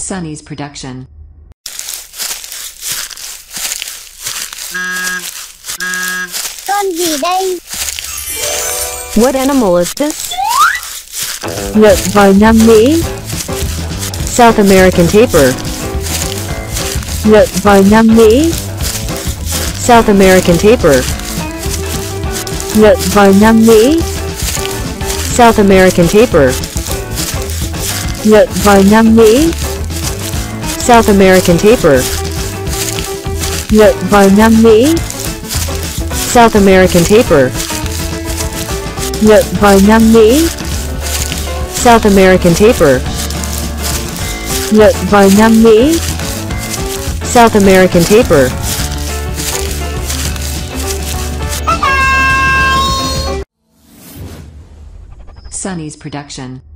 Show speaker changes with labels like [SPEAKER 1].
[SPEAKER 1] Sunny's production.
[SPEAKER 2] Con gì đây?
[SPEAKER 3] What animal is this?
[SPEAKER 4] Lợn vòi Nam Mỹ
[SPEAKER 3] South American tapir.
[SPEAKER 4] Lợn vòi Nam Mỹ
[SPEAKER 3] South American tapir.
[SPEAKER 4] Lợn vòi Nam Mỹ
[SPEAKER 3] South American tapir.
[SPEAKER 4] Lợn vòi Nam Mỹ
[SPEAKER 3] South American tapir.
[SPEAKER 4] Lợn vòi Nam Mỹ
[SPEAKER 3] South American tapir.
[SPEAKER 4] Lợn vòi Nam Mỹ
[SPEAKER 3] South American tapir.
[SPEAKER 4] Lợn vòi Nam Mỹ
[SPEAKER 3] South American tapir.
[SPEAKER 1] Sunny's production.